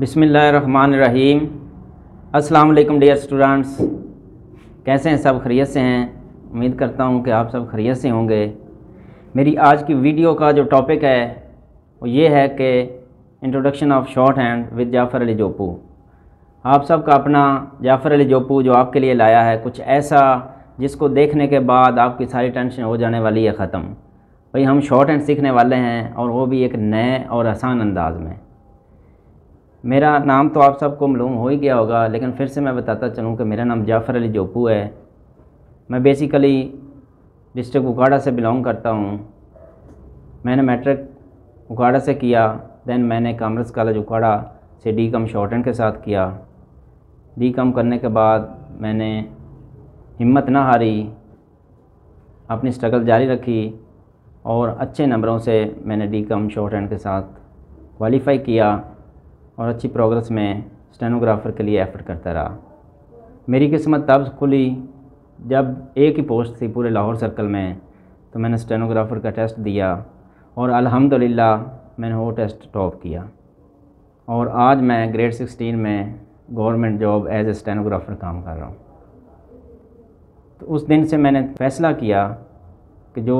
बिसमीम अस्सलाम वालेकुम डियर स्टूडेंट्स। कैसे हैं सब? खरीत से हैं। उम्मीद करता हूँ कि आप सब खरीत से होंगे। मेरी आज की वीडियो का जो टॉपिक है, वो ये है कि introduction of shorthand with Jafar Ali Jopu आप सब का अपना जाफ़र अली जोपू जो आपके लिए लाया है, कुछ ऐसा जिसको देखने के बाद आपकी सारी टेंशन हो जाने वाली है, ख़त्म। भाई, हम शॉर्ट हैंड सीखने वाले हैं और वो भी एक नए और आसान अंदाज में। मेरा नाम तो आप सबको मालूम हो ही गया होगा, लेकिन फिर से मैं बताता चलूँ कि मेरा नाम जाफ़र अली जोपू है। मैं बेसिकली डिस्ट्रिक्ट उकाड़ा से बिलोंग करता हूँ। मैंने मैट्रिक उकाड़ा से किया दैन मैंने कामर्स कॉलेज उकाड़ा से डी कम हैंड के साथ किया। डी कम करने के बाद मैंने हिम्मत ना हारी, अपनी स्ट्रगल जारी रखी और अच्छे नंबरों से मैंने डी कम शॉर्ट हैंड के साथ क्वालिफाई किया। और अच्छी प्रोग्रेस में स्टेनोग्राफ़र के लिए एफ़र्ट करता रहा। मेरी किस्मत तब खुली जब एक ही पोस्ट थी पूरे लाहौर सर्कल में तो मैंने स्टेनोग्राफ़र का टेस्ट दिया और अल्हम्दुलिल्लाह मैंने वो टेस्ट टॉप किया। और आज मैं ग्रेड सिक्सटीन में government job as a stenographer काम कर रहा हूँ। तो उस दिन से मैंने फ़ैसला किया कि जो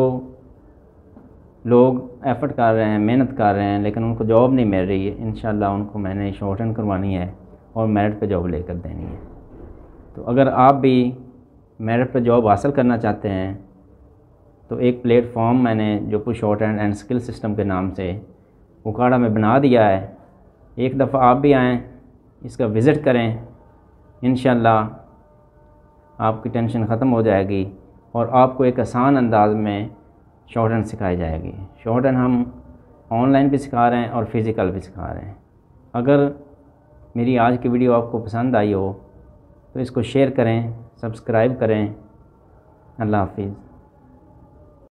लोग एफ़र्ट कर रहे हैं, मेहनत कर रहे हैं, लेकिन उनको जॉब नहीं मिल रही है। इन उनको मैंने शॉर्ट हैंड करवानी है और मेरिट पर जॉब लेकर देनी है। तो अगर आप भी मेरिट पर जॉब हासिल करना चाहते हैं तो एक प्लेटफॉर्म मैंने जो कुछ short and and skill system के नाम से उकाड़ा में बना दिया है। एक दफ़ा आप भी आएँ, इसका विज़िट करें इन आपकी टेंशन ख़त्म हो जाएगी और आपको एक आसान अंदाज में शॉर्ट हैंड सिखाई जाएगी। शॉर्ट हैंड हम ऑनलाइन भी सिखा रहे हैं और फ़िज़िकल भी सिखा रहे हैं। अगर मेरी आज की वीडियो आपको पसंद आई हो तो इसको शेयर करें, सब्सक्राइब करें। अल्लाह हाफिज़।